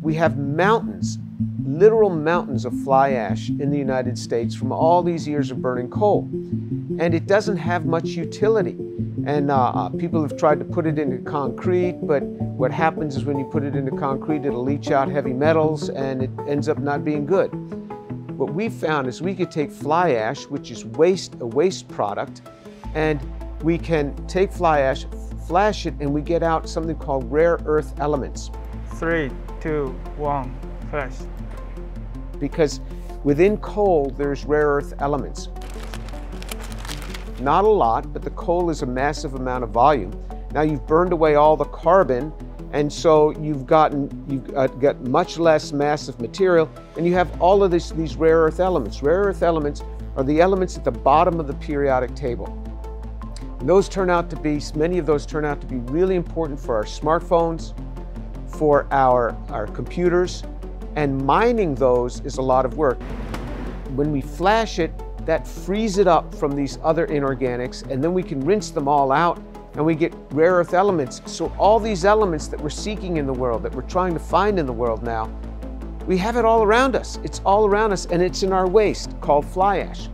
We have mountains, literal mountains of fly ash in the United States from all these years of burning coal. And it doesn't have much utility. And uh, uh, people have tried to put it into concrete, but what happens is when you put it into concrete, it'll leach out heavy metals and it ends up not being good. What we found is we could take fly ash, which is waste, a waste product, and we can take fly ash, flash it, and we get out something called rare earth elements. Three, two, one, flash. Because within coal, there's rare earth elements. Not a lot, but the coal is a massive amount of volume. Now you've burned away all the carbon, and so you've gotten you've uh, got much less massive material, and you have all of this, these rare earth elements. Rare earth elements are the elements at the bottom of the periodic table. And those turn out to be, many of those turn out to be really important for our smartphones, for our, our computers, and mining those is a lot of work. When we flash it, that frees it up from these other inorganics, and then we can rinse them all out and we get rare earth elements. So all these elements that we're seeking in the world, that we're trying to find in the world now, we have it all around us. It's all around us and it's in our waste called fly ash.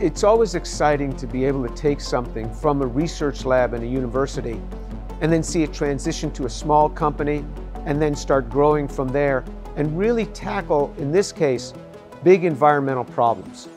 It's always exciting to be able to take something from a research lab in a university and then see it transition to a small company and then start growing from there and really tackle, in this case, big environmental problems.